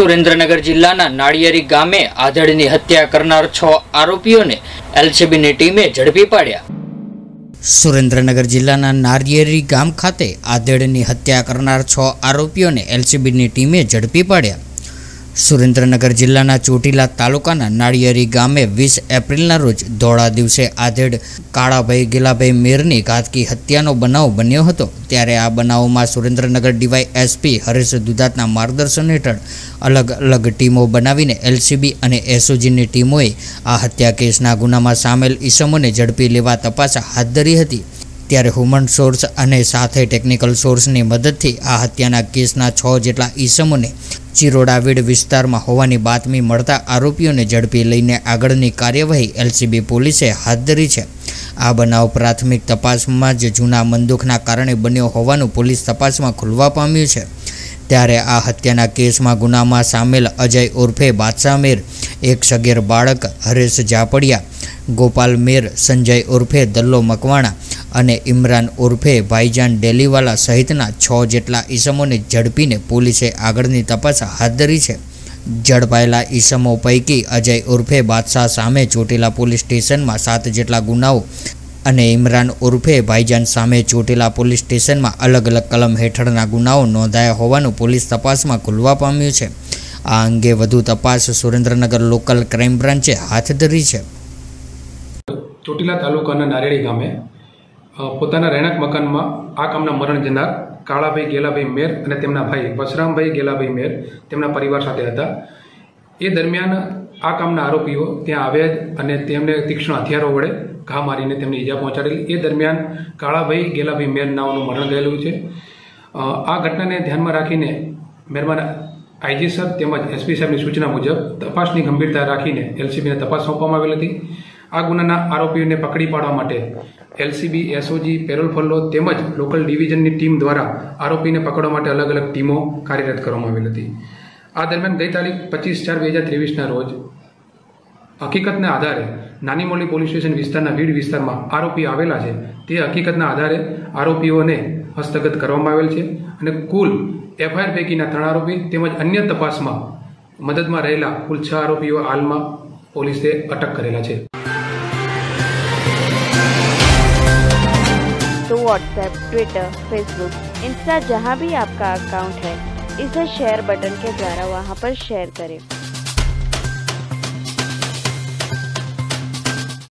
સુરેન્દ્રનગર જિલ્લાના નાળિયેરી ગામે આધેડની હત્યા કરનાર છ આરોપીઓને એલસીબીની ટીમે ઝડપી પાડ્યા. સુરેન્દ્રનગર જિલ્લાના નારિયેરી ગામ ખાતે આધેડની હત્યા કરનાર છ આરોપીઓને એલસીબીની ટીમે ઝડપી પાડ્યા. સુરેન્દ્રનગર જિલ્લાના ચોટીલા તાલુકાના નાળિયેરી ગામે વીસ એપ્રિલના રોજ ધોળા દિવસે આધેડ કાળાભાઈ ગીલાભાઈ મેરની ઘાતકી હત્યાનો બનાવ બન્યો હતો. ત્યારે આ બનાવમાં સુરેન્દ્રનગર ડીવાય એસપી હરેશ દુધાતના માર્ગદર્શન હેઠળ અલગ અલગ ટીમો બનાવીને એલસીબી અને એસઓજીની ટીમોએ આ હત્યા કેસના ગુનામાં સામેલ ઈસમોને ઝડપી લેવા તપાસ હાથ ધરી હતી. ત્યારે હ્યુમન સોર્સ અને સાથે ટેકનિકલ સોર્સની મદદથી આ હત્યાના કેસના છ જેટલા ઈસમોને ચિરોડાવીડ વિસ્તારમાં હોવાની બાતમી મળતા આરોપીઓને ઝડપી લઈને આગળની કાર્યવાહી એલસીબી પોલીસે હાથ ધરી છે. આ બનાવ પ્રાથમિક તપાસમાં જ જૂના મંદુખના કારણે બન્યો હોવાનું પોલીસ તપાસમાં ખુલવા પામ્યું છે. ત્યારે આ હત્યાના કેસમાં ગુનામાં સામેલ અજય ઉર્ફે બાદશાહ મેર એક સગીર બાળક હરેશ જાપડિયા, ગોપાલ મેર, સંજય ઉર્ફે દલ્લો મકવાણા અને ઇમરાન ઉર્ફે ભાઈજાન ડેલીવાલા સહિતના છ જેટલા ઈસમોને ઝડપીને પોલીસે આગળની તપાસ હાથ ધરી છે. ઝડપાયેલા ઈસમો પૈકી અજય ઉર્ફે બાદશાહ સામે ચોટીલા પોલીસ સ્ટેશનમાં સાત જેટલા ગુનાઓ અને ઇમરાન ઉર્ફે ભાઈજાન સામે ચોટીલા પોલીસ સ્ટેશનમાં અલગ અલગ કલમ હેઠળના ગુનાઓ નોંધાયા હોવાનું પોલીસ તપાસમાં ખુલવા પામ્યું છે. આ અંગે વધુ તપાસ સુરેન્દ્રનગર લોકલ ક્રાઇમ બ્રાન્ચે હાથ ધરી છે. ચોટીલા તાલુકાના નારેડી ગામે પોતાના રહેણાંક મકાનમાં આ કામના મરણ જનાર કાળાભાઈ ગેલાભાઈ મેર અને તેમના ભાઈ વસરામભાઈ ગેલાભાઈ મેર તેમના પરિવાર સાથે હતા. એ દરમિયાન આ કામના આરોપીઓ ત્યાં આવ્યા અને તેમને તીક્ષ્ણ હથિયારો વડે ઘા મારીને તેમને ઈજા પહોંચાડેલી. એ દરમિયાન કાળાભાઈ ગેલાભાઈ મેર નામનું મરણ ગયેલું છે. આ ઘટનાને ધ્યાનમાં રાખીને મહેરબાન આઈજી સર તેમજ એસપી સાહેબની સૂચના મુજબ તપાસની ગંભીરતા રાખીને એલસીબીને તપાસ સોંપવામાં આવેલ હતી. આ ગુનાના આરોપીઓને પકડી પાડવા માટે એલસીબી, એસઓજી, પેરોલ ફલ્લો તેમજ લોકલ ડિવિઝનની ટીમ દ્વારા આરોપીને પકડવા માટે અલગ અલગ ટીમો કાર્યરત કરવામાં આવેલ હતી. આ દરમિયાન ગઈ તારીખ પચીસ ચાર બે હજાર ત્રેવીસના રોજ હકીકતના આધારે નાની મોલી પોલીસ સ્ટેશન વિસ્તારના વીડ વિસ્તારમાં આરોપી આવેલા છે તે હકીકતના આધારે આરોપીઓને હસ્તગત કરવામાં આવેલ છે અને કુલ એફઆઈઆર પૈકીના ત્રણ આરોપી તેમજ અન્ય તપાસમાં મદદમાં રહેલા કુલ છ આરોપીઓ હાલમાં પોલીસે અટક કરેલા છે तो व्हाट्सएप ट्विटर फेसबुक इंस्टा जहाँ भी आपका अकाउंट है इसे शेयर बटन के द्वारा वहाँ पर शेयर करें